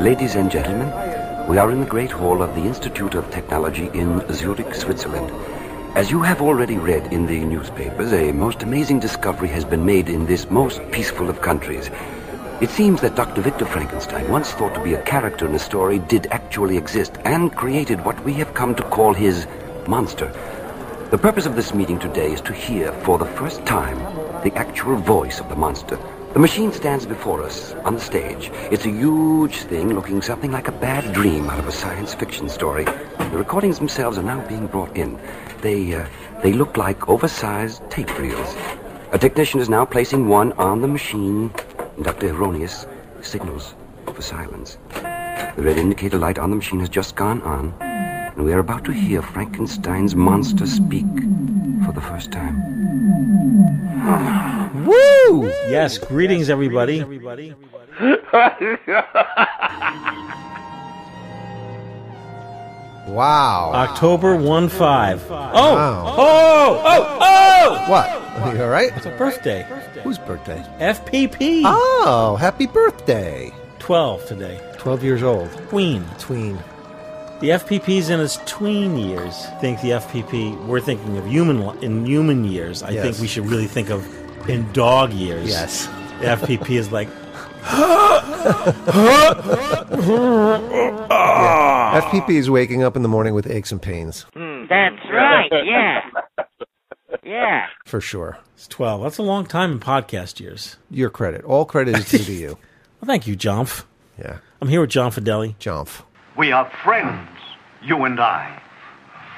Ladies and gentlemen, we are in the Great Hall of the Institute of Technology in Zurich, Switzerland. As you have already read in the newspapers, a most amazing discovery has been made in this most peaceful of countries. It seems that Dr. Victor Frankenstein, once thought to be a character in a story, did actually exist and created what we have come to call his monster. The purpose of this meeting today is to hear, for the first time, the actual voice of the monster. The machine stands before us on the stage. It's a huge thing looking something like a bad dream out of a science fiction story. The recordings themselves are now being brought in. They, uh, they look like oversized tape reels. A technician is now placing one on the machine. Dr. Erroneous signals for silence. The red indicator light on the machine has just gone on, and we are about to hear Frankenstein's monster speak for the first time. Woo! Yes, greetings, everybody. everybody. Wow. October 1 5. Oh! Wow. Oh! oh! Oh! Oh! What? Are you all right? It's a birthday. Whose birthday? FPP. Oh, happy birthday. 12 today. 12 years old. Tween. Tween. The FPP's in its tween years. I think the FPP, we're thinking of human li- in human years. I think we should really think of in dog years. Yes. The FPP is like, FPP is waking up in the morning with aches and pains, hmm. That's right, yeah. Yeah. for sure. it's 12. That's a long time in podcast years. Your credit. All credit is due to you. Well, thank you, John. Yeah. I'm here with John Fedele. Jump. We are friends, you and I.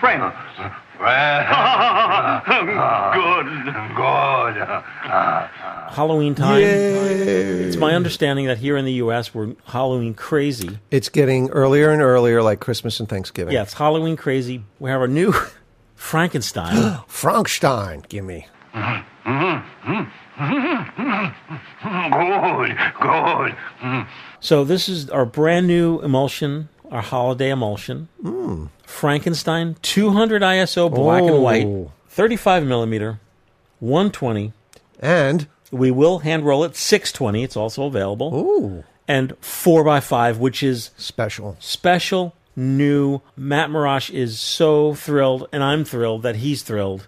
Friends. Good. Good. Halloween time. It's my understanding that here in the U.S. we're Halloween crazy. It's getting earlier and earlier, like Christmas and Thanksgiving. Yeah, it's Halloween crazy. We have our new Frankenstein. Frankenstein, gimme. Good. Good. so this is our brand new emulsion, our holiday emulsion. Hmm. Frankenstein, 200 ISO black and white, Oh. 35 millimeter, 120. And, We will hand roll it 620. It's also available. ooh, And 4x5, which is special. special new. Matt Marrash is so thrilled, and I'm thrilled that he's thrilled.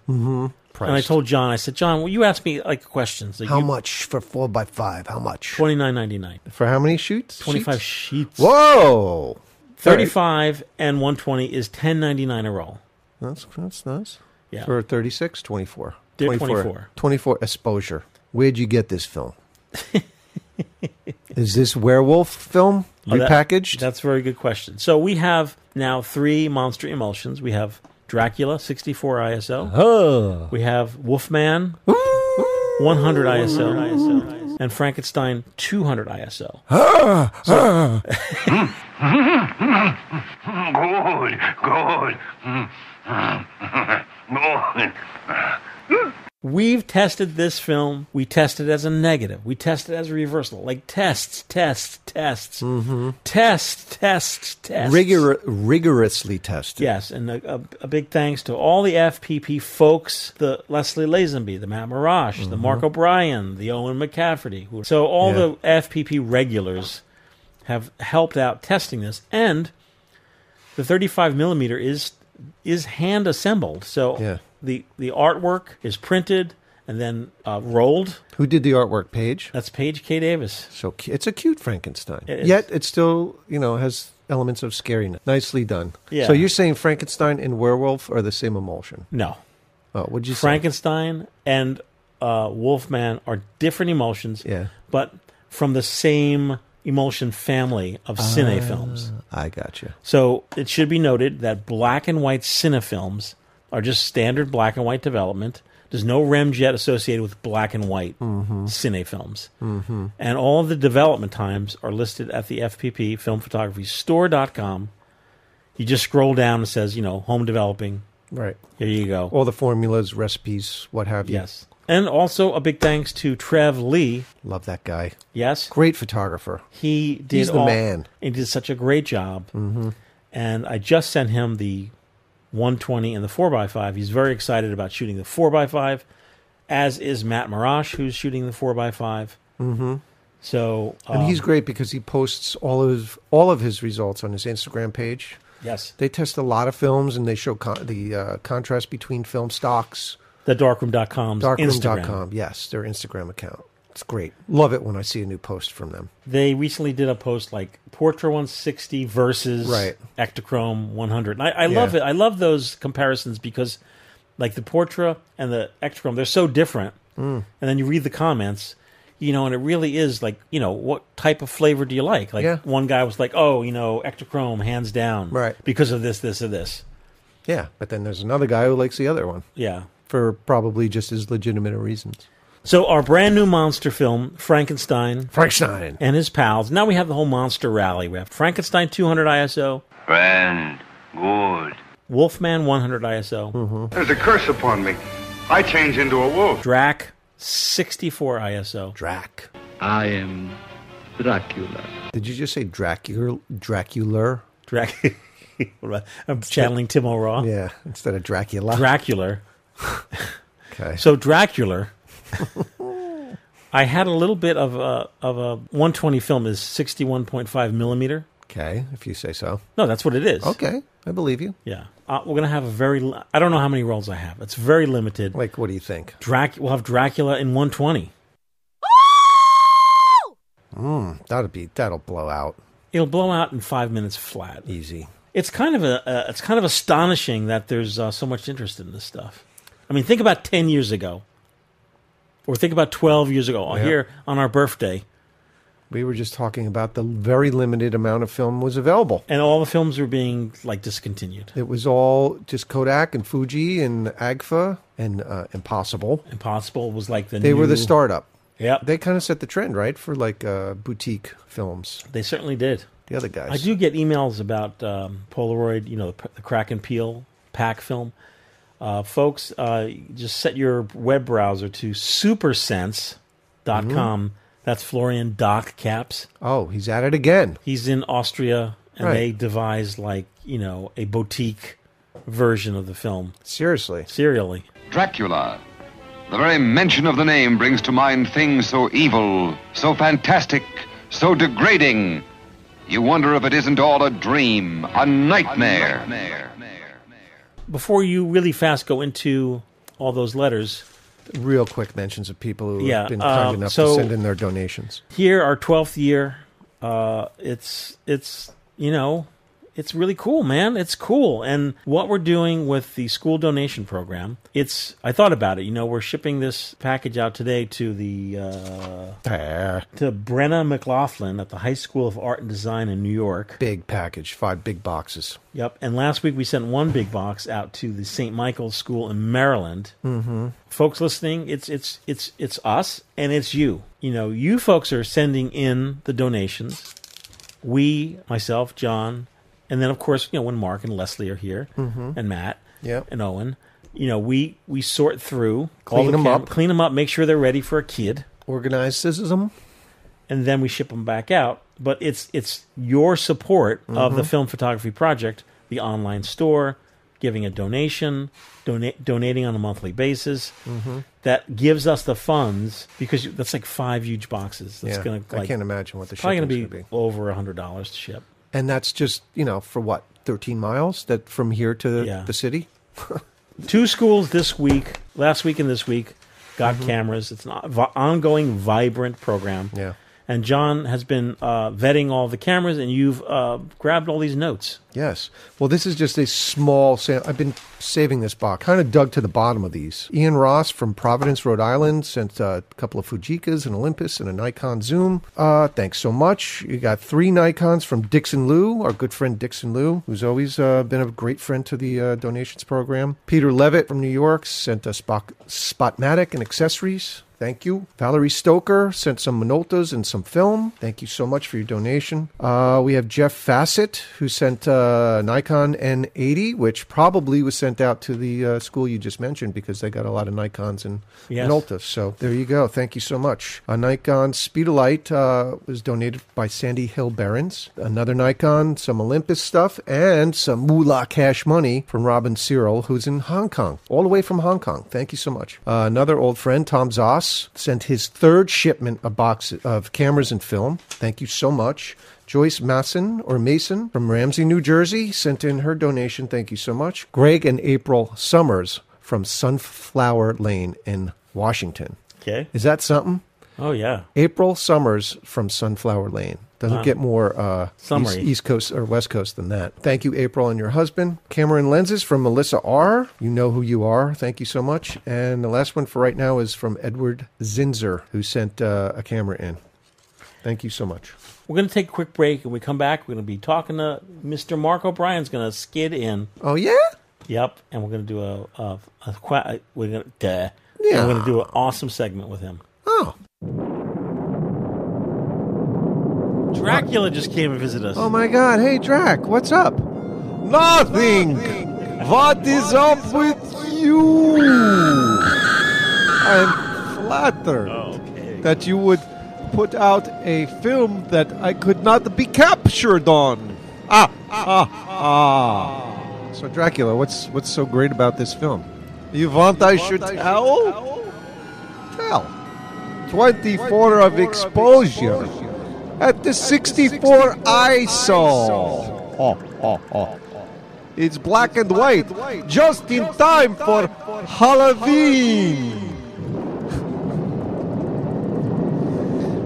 Price. And I told John, I said, John, will you ask me like questions? Like, How you- much for 4x5? How much? Twenty nine ninety nine. For how many shoots? Twenty five sheets. Whoa! Thirty five and one twenty is ten ninety nine a roll. That's, that's nice. Yeah. For 36, 24. Did 24. 24 exposure. Where'd you get this film? Is this werewolf film Oh, that- repackaged? That's a very good question. So we have now three monster emulsions. We have Dracula sixty four ISO. oh. We have Wolfman one hundred ISO. And Frankenstein 200 ISO. Ah, ah. Good. Good. Good. We've tested this film. We tested it as a negative. We tested it as a reversal. Like tests, tests, tests. Mm-hmm. Tests, tests, tests. Rigor- rigorously tested. Yes, and a, a, a big thanks to all the FPP folks, the Leslie Lazenby, the Matt Marrash, the Mark O'Brien, the Owen McCafferty. Who, so all Yeah. the FPP regulars have helped out testing this, and the 35 millimeter is is hand assembled. So Yeah. The the artwork is printed and then uh, rolled. Who did the artwork page? That's Paige K. Davis. So cu- it's a cute Frankenstein. It is. Yet it still, you know, has elements of scariness. Nicely done. Yeah. So you're saying Frankenstein and werewolf are the same emulsion? No, Oh, what'd you say? Frankenstein and uh, Wolfman are different emulsions. Yeah. but from the same emulsion family of cine films. I got you. So it should be noted that black and white cine films are just standard black and white development. There's no remjet associated with black and white cine films. Mm-hmm. And all the development times are listed at the FPP filmphotographystore.com. You just scroll down and it says, you know, home developing. Right. Here you go. All the formulas, recipes, what have you. yes. And also a big thanks to Trev Lee. Love that guy. Yes. Great photographer. He did He's the all- man. He did such a great job. Mm-hmm. And I just sent him the 120 and the 4x5. He's very excited about shooting the 4x5, as is Matt Marrash, who's shooting the 4x5. Mm-hmm. So And um, he's great because he posts all of all of his results on his Instagram page. yes, They test a lot of films and they show con- the uh, contrast between film stocks. the darkroom.com's Instagram. Darkroom.com. Yes, their Instagram account. It's great. Love it when I see a new post from them. They recently did a post like Portra 160 versus Right. Ektachrome 100. And I, I Yeah. love it. I love those comparisons because, like the Portra and the Ektachrome, they're so different. Mm. And then you read the comments, you know, and it really is like, you know, what type of flavor do you like? Like Yeah. one guy was like, oh, you know, Ektachrome, hands down, Right. because of this, this, or this. Yeah, but then there's another guy who likes the other one Yeah. for probably just as legitimate reasons. So our brand new monster film, Frankenstein Frankenstein. and his pals. Now we have the whole monster rally. We have Frankenstein 200 ISO, Friend, good. Wolfman 100 ISO, Mm-hmm. There's a curse upon me. I change into a wolf. Drac 64 ISO. Drac. I am Dracula. Did you just say Dracula? Dracula? Drac. What about- I'm channeling Tim O'Rourke. Yeah, instead of Dracula. Dracula. okay. So Dracular. I had a little bit of a of a 120 film is 61.5 millimeter. okay, if you say so. No, that's what it is. Okay, I believe you. Yeah, uh, we're gonna have a very. li- I don't know how many rolls I have. It's very limited. Like, what do you think? Drac. We'll have Dracula in 120. Mm, that'll be that'll blow out It'll blow out in five minutes flat. easy. It's kind of a. Uh, it's kind of astonishing that there's uh, so much interest in this stuff. I mean, think about 10 years ago, or think about 12 years ago. Yeah. Here on our birthday, We were just talking about the very limited amount of film was available. and all the films were being like discontinued. It was all just Kodak and Fuji and Agfa and uh, Impossible. Impossible was like the. They were the startup. Yeah, they, They kind of set the trend, right, for like uh, boutique films. They certainly did. The other guys. I do get emails about um, Polaroid, you know, the, the crack and peel pack film. Uh, folks, uh, just set your web browser to supersense.com. Mm-hmm. That's Florian Doc Kaps. Oh, he's at it again. He's in Austria, and Right. they devised like you know a boutique version of the film Seriously. serially. Dracula. The very mention of the name brings to mind things so evil, so fantastic, so degrading. You wonder if it isn't all a dream, a nightmare. Before you really fast go into all those letters, Real quick mentions of people who Yeah, have been kind um, enough so- to send in their donations. here our 12th year uh it's it's you know it's really cool man it's cool and what we're doing with the school donation program it's i thought about it you know we're shipping this package out today to the uh to brenna mclaughlin at the high school of art and design in new york Big package, five big boxes. Yep. And last week we sent one big box out to the St. Michael's School in Maryland. Mm-hmm. Folks listening, it's it's it's it's us and it's you. You know, you folks are sending in the donations. We, myself, John, and then of course, you know, when Mark and Leslie are here, and Matt, Yep. and Owen, you know, we we sort through Clean the them cam- up. clean them up, make sure they're ready for a kid Organized scissism. and then we ship them back out. But it's it's your support of Mm-hmm. the film photography project, the online store, giving a donation, donate donating on a monthly basis, Mm-hmm. that gives us the funds because you, that's like five huge boxes. That's yeah, gonna I can't imagine what the probably shipping's gonna be, going to be. over a hundred dollars to ship. And that's just, you know, for what, 13 miles that from here to the, Yeah. the city? Two schools this week, last week and this week, got cameras. It's an ongoing, vibrant program. Mm-hmm. Yeah. And John has been uh, vetting all the cameras, and you've uh, grabbed all these notes. Yes. Well, this is just a small sam I've been saving this box. Kind of dug to the bottom of these. Ian Ross from Providence, Rhode Island, sent uh, a couple of Fujikas, an Olympus, and a Nikon Zoom. Uh, thanks so much. You got three Nikons from Dixon Liu, our good friend Dixon Liu, who's always uh, been a great friend to the uh, donations program. Peter Levitt from New York sent us Spot- Spotmatic and accessories. Thank you. Valerie Stoker sent some Minoltas and some film. Thank you so much for your donation. Uh, we have Jeff Fassett who sent uh, Nikon N80, which probably was sent out to the uh, school you just mentioned because they got a lot of Nikons and Yes. Minoltas. So there you go. Thank you so much. A Nikon Speedolite uh, was donated by Sandy Hill Barons. Another Nikon, some Olympus stuff, and some moolah cash money from Robin Cyril, who's in Hong Kong, all the way from Hong Kong. Thank you so much. Uh, another old friend, Tom Zoss, Sent his third shipment of box of cameras and film. Thank you so much. Joyce Mason or Mason from Ramsey, New Jersey sent in her donation. Thank you so much. Greg and April Summers from Sunflower Lane in Washington. Okay. Is that something? Oh yeah. April Summers from Sunflower Lane. Doesn't Wow. get more uh, east, east Coast or West Coast than that. Thank you, April, and your husband. Cameron Lenses from Melissa R. You know who you are. Thank you so much. And the last one for right now is from Edward Zinzer, who sent uh, a camera in. Thank you so much. We're going to take a quick break, and we come back. We're going to be talking to Mr. Mark O'Brien's going to skid in. Oh yeah. Yep, and we're going to do a, a, a qua- we're going to duh. Yeah. We're going to do an awesome segment with him. Oh. Dracula just came and visited us. Oh my God! Hey, Drac, what's up? Nothing. What is up with you? I am flattered that you would put out a film that I could not be captured on. Ah, ah, ah. So Dracula, what's what's so great about this film? You want I should tell? Tell. 24 of exposure at the 64 ISO. Oh, oh, oh. It's black and white, just in time for Halloween.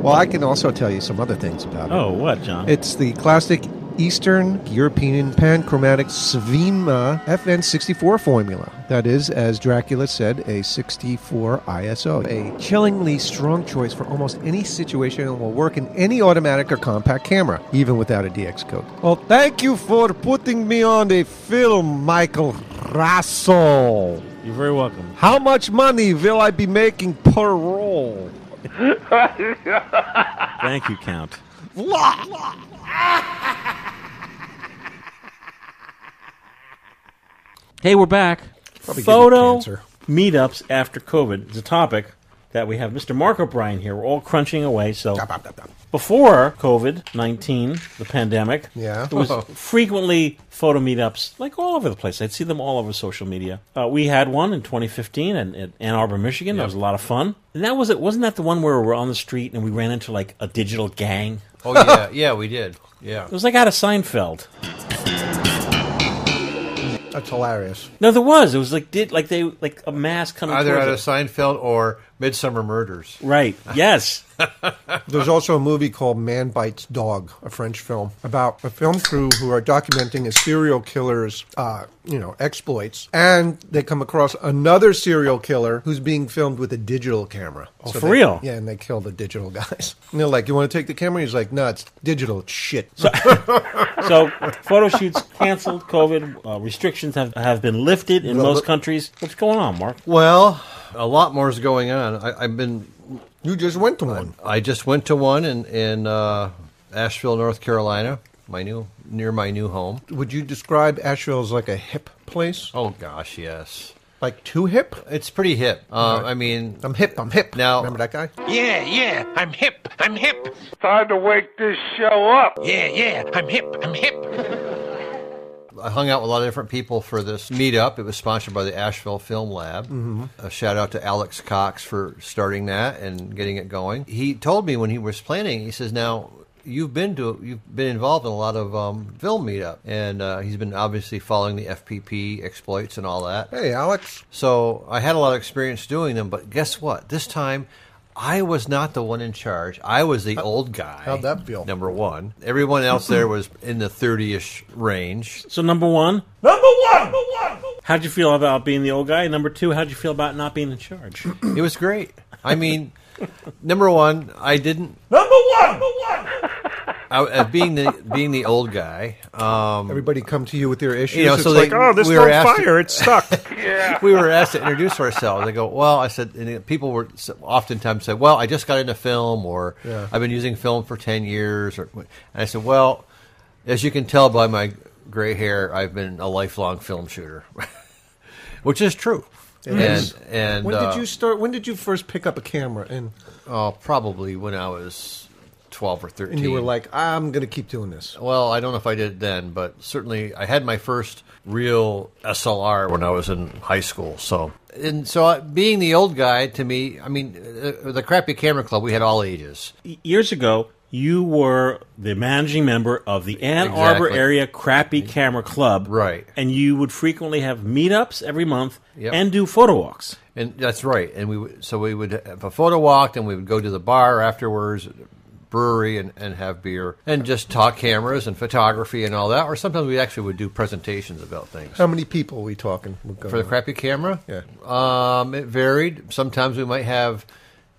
Well, I can also tell you some other things about it. Oh, what, John? It's the classic Eastern European panchromatic Svema FN64 formula. That is, as Dracula said, a 64 ISO. A chillingly strong choice for almost any situation and will work in any automatic or compact camera, even without a DX code. Well, thank you for putting me on a film, Michael Raso. You're very welcome. How much money will I be making per roll? Thank you, Count. Hey, we're back. Probably give you Photo cancer. meetups after COVID is a topic that we have Mr. Mark O'Brien here. We're all crunching away. So before COVID nineteen, the pandemic, Yeah. there was frequently photo meetups like all over the place. I'd see them all over social media. Uh, we had one in 2015 in, in Ann Arbor, Michigan. That was a lot of fun. And that was it. Wasn't that the one where we were on the street and we ran into like a digital gang? Oh yeah, yeah, we did. Yeah. It was like out of Seinfeld. That's hilarious. No, there was. It was like did like they like a mass coming Either towards out of. Seinfeld or Midsummer Murders. Right. Yes. There's also a movie called Man Bites Dog, a French film about a film crew who are documenting a serial killer's, uh, you know, exploits, and they come across another serial killer who's being filmed with a digital camera. Oh, So for they- real? Yeah, and they kill the digital guys. And they're like, "You want to take the camera?" He's like, "No, it's digital. It's shit." So photo shoots canceled. COVID uh, restrictions have have been lifted in Well, most countries. What's going on, Mark? Well, a lot more is going on. I, I've been. You just went to one. I just went to one in in uh, Asheville, North Carolina. My new near my new home. Would you describe Asheville as like a hip place? Oh gosh, yes. Like too hip? It's pretty hip. Uh, I mean, I'm hip. I'm hip. Now, remember that guy? Yeah, yeah, I'm hip. I'm hip. Time to wake this show up. Yeah, yeah, I'm hip. I'm hip. I hung out with a lot of different people for this meetup. It was sponsored by the Asheville Film Lab. Mhm. A shout out to Alex Cox for starting that and getting it going. He told me when he was planning, he says, "Now you've been to you've been involved in a lot of um, film meetup, and uh, he's been obviously following the FPP exploits and all that." Hey, Alex. So I had a lot of experience doing them, but guess what? This time. I was not the one in charge. I was the old guy. How'd that feel? Number one. Everyone else there was in the 30 ish range. So number one, Number one! Number one! how'd you feel about being the old guy? Number two, how'd you feel about not being in charge? It was great. I mean, number one, I didn't. Number one! Number one! I, uh, being the being the old guy, um, Everybody come to you with their issues. you know, it's so like, oh, this we were on asked to- fire. It's stuck. Yeah. we were asked to introduce ourselves. They go, well, I said, and people were oftentimes say, well, I just got into film, or Yeah. I've been using film for ten years, or and I said, well, as you can tell by my gray hair, I've been a lifelong film shooter, which is true. It and is. and when uh, did you start? When did you first pick up a camera? And Oh, probably when I was twelve or thirteen. And you were like, I'm going to keep doing this. Well, I don't know if I did it then, but certainly I had my first real SLR when I was in high school. So, and so uh, being the old guy to me, I mean, uh, the crappy camera club, we had all ages. Years ago, you were the managing member of the Ann Arbor Area Crappy Camera Club. Right. And you would frequently have meetups every month Yep. and do photo walks. And that's right. And we so we would have a photo walk, and we would go to the bar afterwards, brewery, and, and have beer, and just talk cameras and photography and all that. Or sometimes we actually would do presentations about things. How many people are we talking? would go For the crappy camera? Yeah. Um, it varied. Sometimes we might have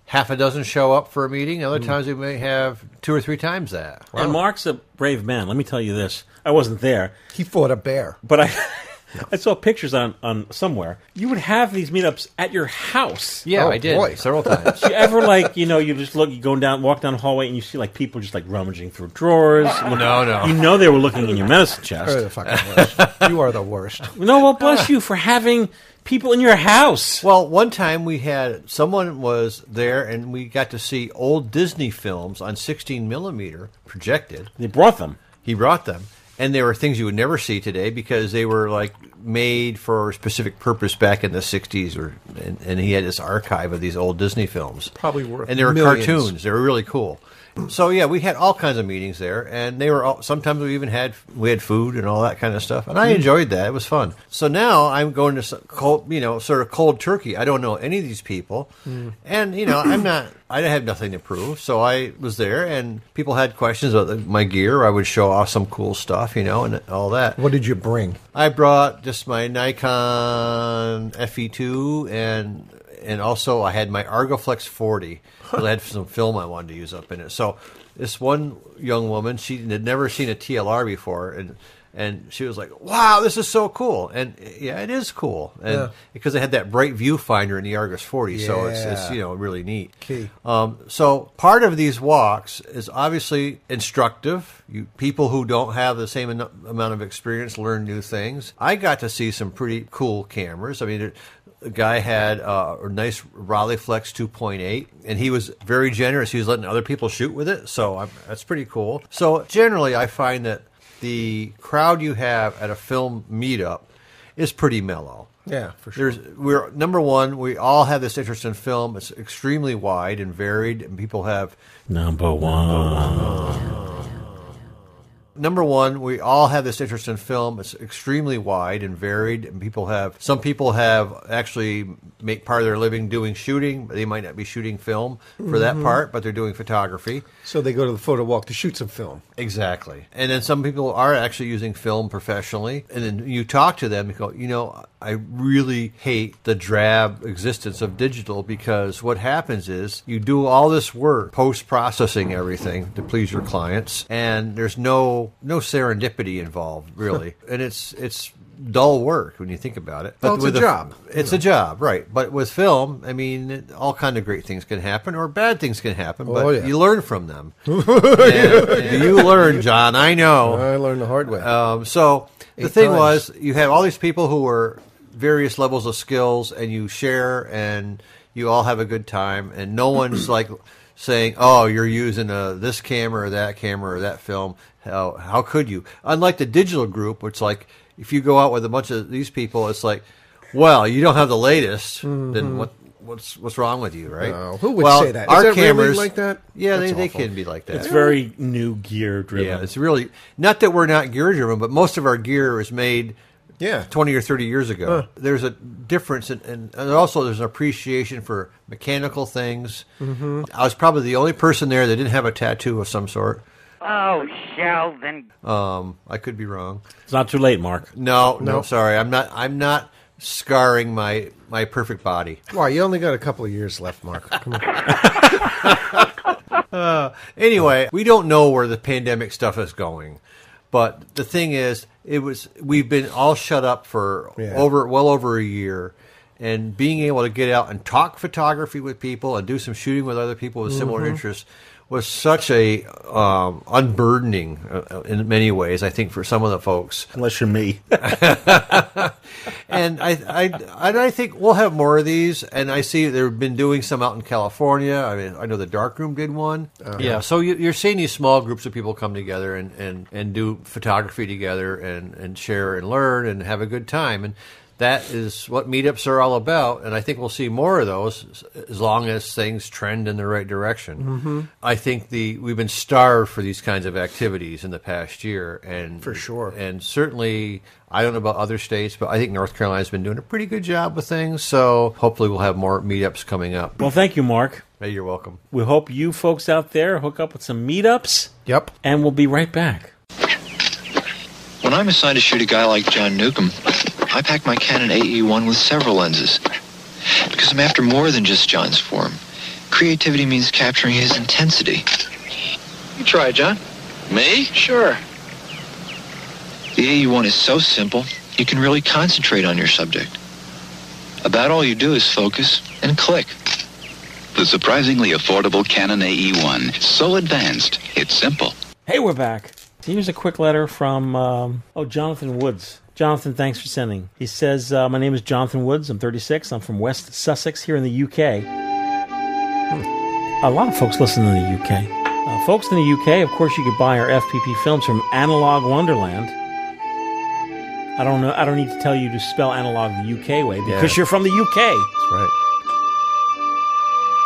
half a dozen show up for a meeting. Hmm. Other times we may have two or three times that. And Mark's a brave man. Let me tell you this. I wasn't there. He fought a bear. But I I saw pictures on, on somewhere. You would have these meetups at your house. Yeah, Oh, I did boy. several times. you ever like you know you just look you go down walk down the hallway and you see like people just like rummaging through drawers No, no. you know they were looking in your medicine You're chest the fucking worst. you are the worst. no well bless you for having people in your house Well, one time we had someone was there, and we got to see old Disney films on 16 millimeter projected. they brought them He brought them, and there were things you would never see today because they were like made for a specific purpose back in the 60s. Or and, and he had this archive of these old Disney films, Probably worth and they were millions. cartoons. They were really cool. So yeah, we had all kinds of meetings there, and they were all, sometimes we even had we had food and all that kind of stuff, and I hmm. enjoyed that. It was fun. So now I'm going to some cold, you know, sort of cold turkey. I don't know any of these people, hmm. and you know, I'm not. I have nothing to prove, so I was there, and people had questions about the, my gear. I would show off some cool stuff, you know, and all that. What did you bring? I brought just my Nikon FE2 and and also I had my Argoflex 40 because I had some film I wanted to use up in it. So this one young woman, she had never seen a TLR before, and and she was like, "Wow, this is so cool!" And yeah, it is cool, and Yeah. because they had that bright viewfinder in the Argus 40, so it's, it's you know really neat. Key. Um, so part of these walks is obviously instructive. You people who don't have the same amount of experience learn new things. I got to see some pretty cool cameras. I mean, it, the guy had uh, a nice Rolleiflex 2.8, and he was very generous. He was letting other people shoot with it, so I'm, that's pretty cool. So generally, I find that the crowd you have at a film meetup is pretty mellow. Yeah, for sure. There's we're number one. We all have this interest in film. It's extremely wide and varied, and people have number one number one. Number one, we all have this interest in film. It's extremely wide and varied, and people have some people have actually make part of their living doing shooting. They might not be shooting film for that Mhm. part, but they're doing photography. So they go to the photo walk to shoot some film. Exactly. And then some people are actually using film professionally. And then you talk to them, you go, you know, I really hate the drab existence of digital because what happens is you do all this work, post processing everything to please your clients, and there's no no serendipity involved, really. and it's it's dull work when you think about it. Well, it's with a job. It's a job, right? But with film, I mean, all kind of great things can happen, or bad things can happen. But Oh, yeah. you learn from them. And you learn, John. I know. I learned the hard way. Um, so the thing times. was, you have all these people who were various levels of skills, and you share, and you all have a good time, and no one's like saying, "Oh, you're using a this camera or that camera or that film." How how could you? Unlike the digital group, which like if you go out with a bunch of these people, it's like, well, you don't have the latest, then Mhm. what? What's what's wrong with you, right? No, who would well, say that? Our that really cameras like that? Yeah, That's they, they can be like that. it's very new gear driven Yeah, it's really not that we're not gear driven, but most of our gear is made yeah twenty or thirty years ago. Huh. There's a difference, in, and, and also there's an appreciation for mechanical things. Mhm. I was probably the only person there that didn't have a tattoo of some sort. Oh, Sheldon. Um, I could be wrong. it's not too late mark No, no, No. sorry, I'm not. I'm not scarring my my perfect body. Why? You only got a couple of years left, Mark. Come on. Uh, anyway, we don't know where the pandemic stuff is going, but the thing is, it was we've been all shut up for Yeah. over well over a year, and being able to get out and talk photography with people and do some shooting with other people with similar Mhm. interests was such a um, unburdening uh, in many ways. I think for some of the folks, unless you're me. and I, I, and I think we'll have more of these. And I see they've been doing some out in California. I mean, I know the Dark Room did one. Yeah, so you, you're seeing these small groups of people come together and, and, and do photography together and, and share and learn and have a good time. And that is what meetups are all about. And I think we'll see more of those as long as things trend in the right direction. Mhm. I think the we've been starved for these kinds of activities in the past year, and For sure. and certainly I don't know about other states, but I think North Carolina's been doing a pretty good job with things. So hopefully we'll have more meetups coming up. Well, thank you, Mark. Hey, you're welcome. We hope you folks out there hook up with some meetups. Yep. And we'll be right back. When I'm assigned to shoot a guy like John Newcomb, I pack my Canon AE-1 with several lenses. Because I'm after more than just John's form. Creativity means capturing his intensity. You try, John. Me? Sure. The AE-1 is so simple, you can really concentrate on your subject. About all you do is focus and click. The surprisingly affordable Canon AE-1. So advanced, it's simple. Hey, we're back. Here's a quick letter from um, oh Jonathan Woods. Jonathan, thanks for sending. He says, uh, "My name is Jonathan Woods. I'm 36. I'm from West Sussex here in the UK. Hmm. A lot of folks listen in the UK. Uh, folks in the UK, of course, you could buy our FPP films from Analog Wonderland. I don't know. I don't need to tell you to spell analog the UK way because Yeah. you're from the UK. That's right.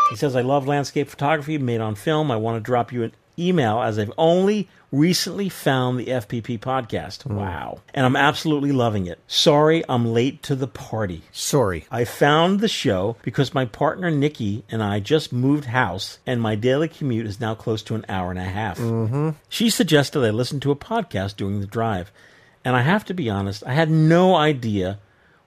He says, I love landscape photography made on film. I want to drop you an email as I've only recently found the FPP podcast. Wow. And I'm absolutely loving it. Sorry I'm late to the party. Sorry. I found the show because my partner Nikki and I just moved house and my daily commute is now close to an hour and a half. Mm-hmm. She suggested I listen to a podcast during the drive. And I have to be honest, I had no idea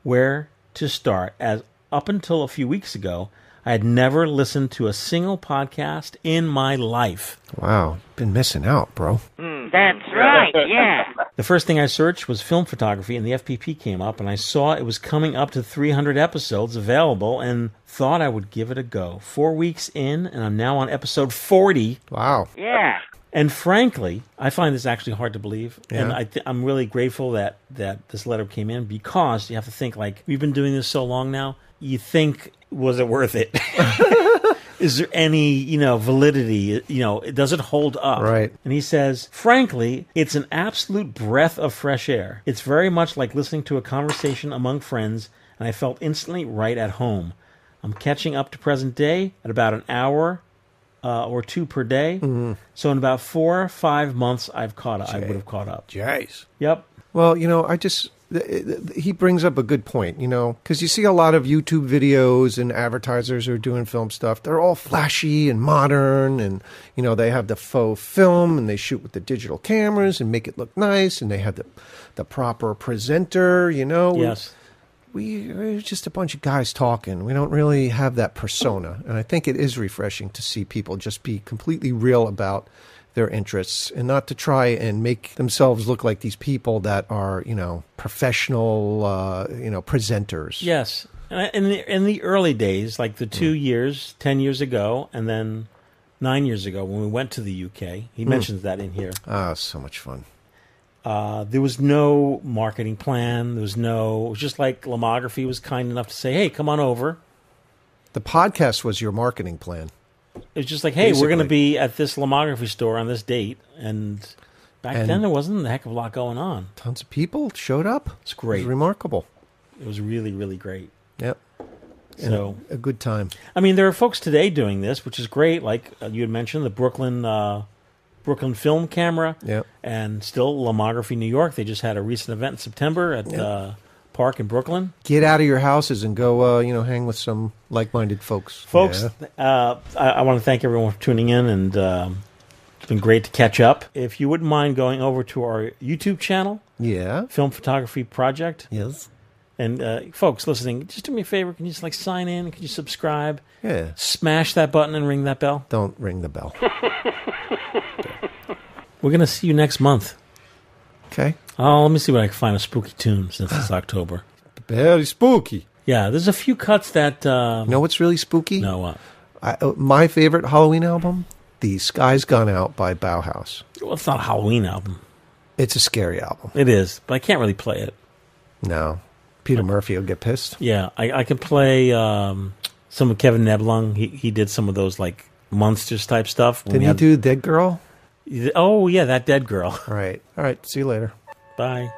where to start, as up until a few weeks ago, I had never listened to a single podcast in my life. Wow. Been missing out, bro. Hmm, that's right, yeah. The first thing I searched was film photography, and the FPP came up, and I saw it was coming up to 300 episodes available, and thought I would give it a go. Four weeks in, and I'm now on episode 40. Wow. Yeah. And frankly, I find this actually hard to believe, and Yeah. I th- I'm really grateful that that this letter came in because you have to think like we've been doing this so long now. You think was it worth it? Is there any you know validity? You know, does it hold up? Right. And he says, frankly, it's an absolute breath of fresh air. It's very much like listening to a conversation among friends, and I felt instantly right at home. I'm catching up to present day at about an hour uh, or two per day. Mhm. So in about four or five months, I've caught up. I would have caught up. Jays. Yep. Well, you know, I just he brings up a good point, you know, because you see a lot of YouTube videos and advertisers who are doing film stuff. They're all flashy and modern, and you know they have the faux film and they shoot with the digital cameras and make it look nice, and they have the the proper presenter. You know, We- Yes. we, we're just a bunch of guys talking. We don't really have that persona, and I think it is refreshing to see people just be completely real about their interests and not to try and make themselves look like these people that are, you know, professional, uh, you know, presenters. Yes. In the in the early days, like the two years, ten years ago, and then nine years ago when we went to the UK, he Mm. mentions that in here. Ah, so much fun. Uh, there was no marketing plan. There was no. It was just like Lomography was kind enough to say, "Hey, come on over." The podcast was your marketing plan. It was just like, "Hey, we're going to be at this Lomography store on this date," and back And- then there wasn't a heck of a lot going on. Tons of people showed up. It's great. It was remarkable. It was really, really great. Yep. So a good time. I mean, there are folks today doing this, which is great. Like uh, you had mentioned, the Brooklyn uh, Brooklyn Film Camera, Yep. and still Lomography New York. They just had a recent event in September at uh, Park in Brooklyn. Get out of your houses and go, uh, you know, hang with some like-minded folks. Folks, Yeah. uh, I, I want to thank everyone for tuning in, and um, it's been great to catch up. If you wouldn't mind going over to our YouTube channel, Yeah. Film Photography Project. Yes. And uh, folks listening, just do me a favor. Can you just like sign in? Can you subscribe? Yeah. Smash that button and ring that bell. Don't ring the bell. We're gonna see you next month. Okay. Oh, let me see what I can find a spooky tune since it's October. Very spooky. Yeah, there's a few cuts that. Uh, You know what's really spooky? No, what? I, uh, my favorite Halloween album, The Sky's Gone Out by Bauhaus. Well, it's not a Halloween album. It's a scary album. It is, but I can't really play it. No. Peter Murphy will get pissed. Yeah, I, I can play um, some of Kevin Neblung. He he did some of those like monsters type stuff. Did he had- do Dead Girl? Oh yeah, that dead girl. All right. All right. See you later. Bye.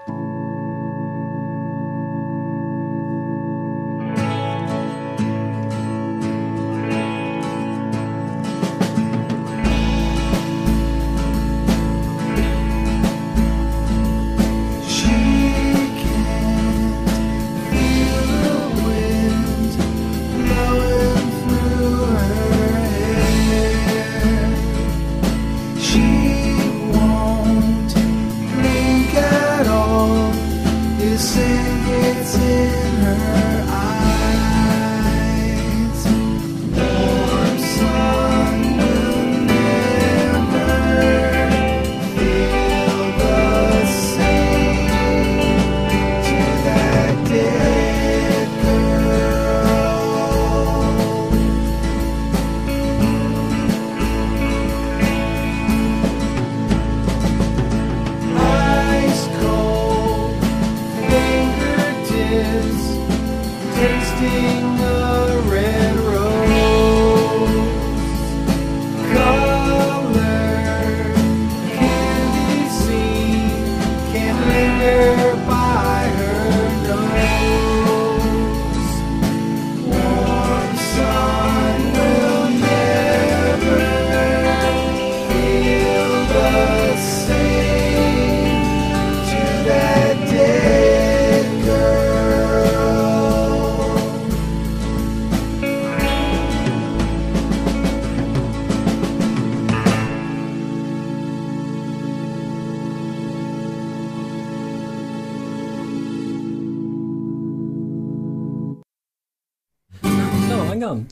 No, hang.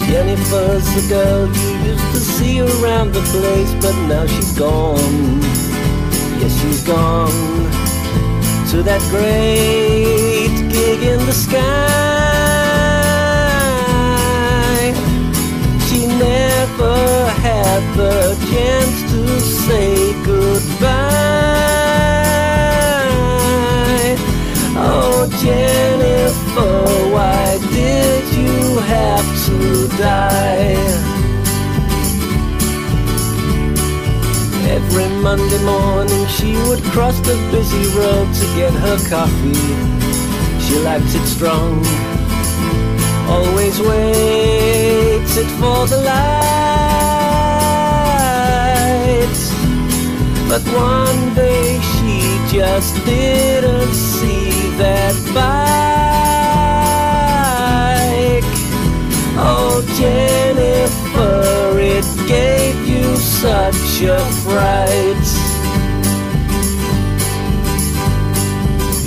Jennifer's the girl you used to see around the place, but now she's gone. Yes, she's gone to that great gig in the sky. She never had the chance to say goodbye. Oh, Jennifer, why did have to die? Every Monday morning she would cross the busy road to get her coffee. She liked it strong, always waited for the light. But one day she just didn't see that bike. Oh, Jennifer, it gave you such a fright.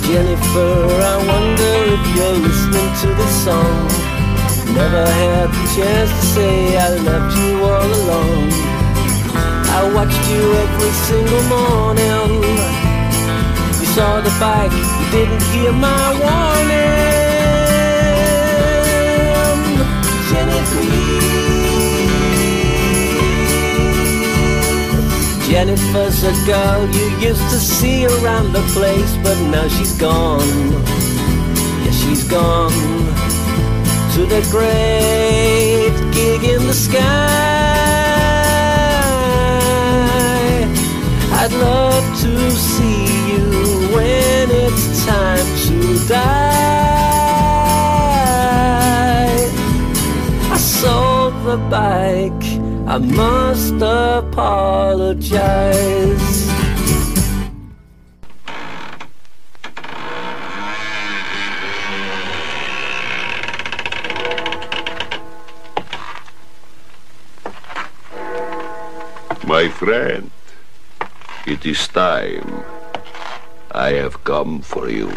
Jennifer, I wonder if you're listening to this song. Never had the chance to say I loved you all along. I watched you every single morning. You saw the bike, you didn't hear my warning. Jennifer's a girl you used to see around the place, but now she's gone. Yeah, she's gone to the great gig in the sky. I'd love to see you when it's time to die. The bike, I must apologize. My friend, it is time. I have come for you.